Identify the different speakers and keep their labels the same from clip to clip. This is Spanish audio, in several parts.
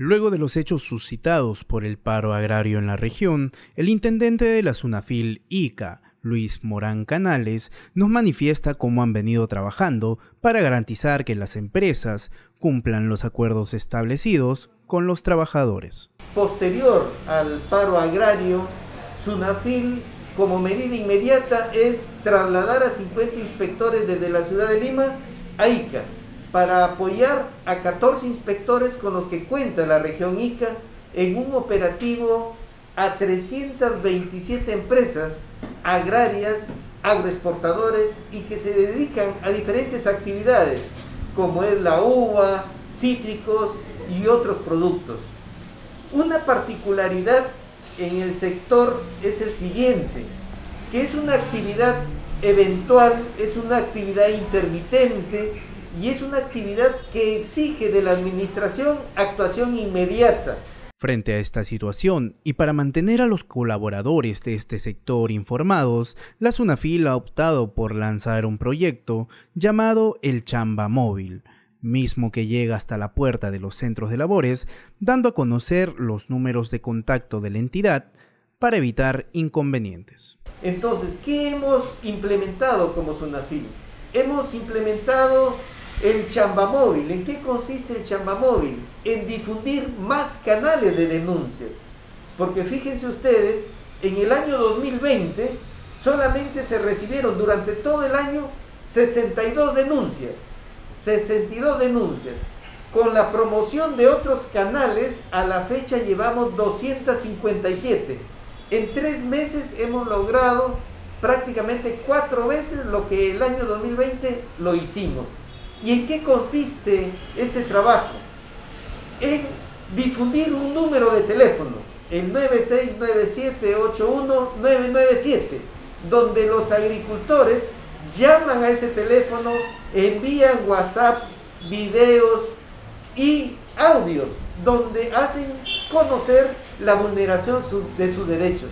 Speaker 1: Luego de los hechos suscitados por el paro agrario en la región, el intendente de la Sunafil ICA, Luis Morán Canales, nos manifiesta cómo han venido trabajando para garantizar que las empresas cumplan los acuerdos establecidos con los trabajadores.
Speaker 2: Posterior al paro agrario, Sunafil como medida inmediata es trasladar a 50 inspectores desde la ciudad de Lima a ICA para apoyar a 14 inspectores con los que cuenta la región ICA en un operativo a 327 empresas agrarias, agroexportadores y que se dedican a diferentes actividades como es la uva, cítricos y otros productos. Una particularidad en el sector es el siguiente, que es una actividad eventual, es una actividad intermitente y es una actividad que exige de la administración actuación inmediata.
Speaker 1: Frente a esta situación y para mantener a los colaboradores de este sector informados, la Sunafil ha optado por lanzar un proyecto llamado el Chamba Móvil, mismo que llega hasta la puerta de los centros de labores, dando a conocer los números de contacto de la entidad para evitar inconvenientes.
Speaker 2: Entonces, ¿qué hemos implementado como Sunafil? Hemos implementado el chamba móvil, ¿en qué consiste el chamba móvil? En difundir más canales de denuncias. Porque fíjense ustedes, en el año 2020 solamente se recibieron durante todo el año 62 denuncias. 62 denuncias. Con la promoción de otros canales, a la fecha llevamos 257. En tres meses hemos logrado prácticamente cuatro veces lo que el año 2020 lo hicimos. ¿Y en qué consiste este trabajo? En difundir un número de teléfono, el 9697819997, donde los agricultores llaman a ese teléfono, envían WhatsApp, videos y audios, donde hacen conocer la vulneración de sus derechos.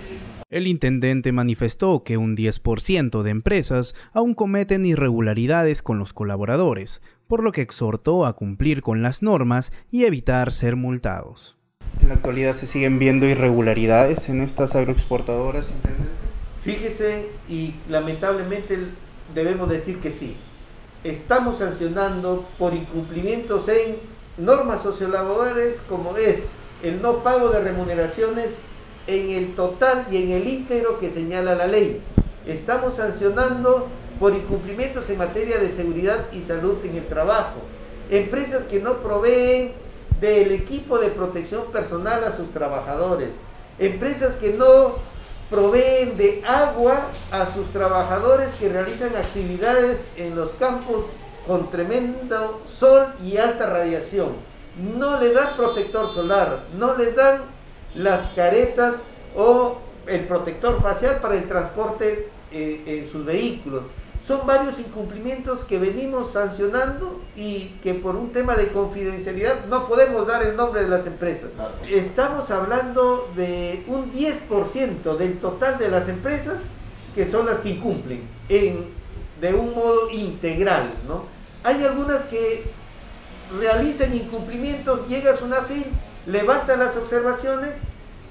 Speaker 1: El intendente manifestó que un 10% de empresas aún cometen irregularidades con los colaboradores, por lo que exhortó a cumplir con las normas y evitar ser multados. ¿En la actualidad se siguen viendo irregularidades en estas agroexportadoras, intendente?
Speaker 2: Fíjese, y lamentablemente debemos decir que sí. Estamos sancionando por incumplimientos en normas sociolaborales como es el no pago de remuneraciones en el total y en el íntegro que señala la ley. Estamos sancionando por incumplimientos en materia de seguridad y salud en el trabajo. Empresas que no proveen del equipo de protección personal a sus trabajadores. Empresas que no proveen de agua a sus trabajadores que realizan actividades en los campos con tremendo sol y alta radiación. No le dan protector solar, no le dan las caretas o el protector facial para el transporte eh, en sus vehículos. Son varios incumplimientos que venimos sancionando y que por un tema de confidencialidad no podemos dar el nombre de las empresas. Estamos hablando de un 10% del total de las empresas que son las que incumplen en, de un modo integral. ¿no? Hay algunas que realizan incumplimientos, llega a SUNAFIL, levanta las observaciones,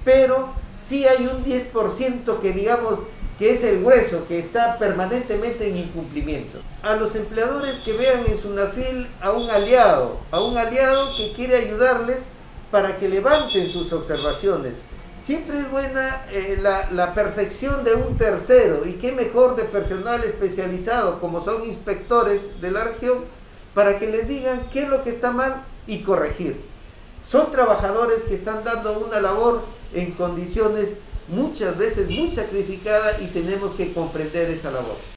Speaker 2: pero sí hay un 10% que digamos que es el grueso, que está permanentemente en incumplimiento. A los empleadores que vean en SUNAFIL a un aliado, a un aliado que quiere ayudarles para que levanten sus observaciones. Siempre es buena eh, la, la percepción de un tercero y qué mejor de personal especializado como son inspectores de la región para que les digan qué es lo que está mal y corregir. Son trabajadores que están dando una labor en condiciones muchas veces muy sacrificadas y tenemos que comprender esa labor.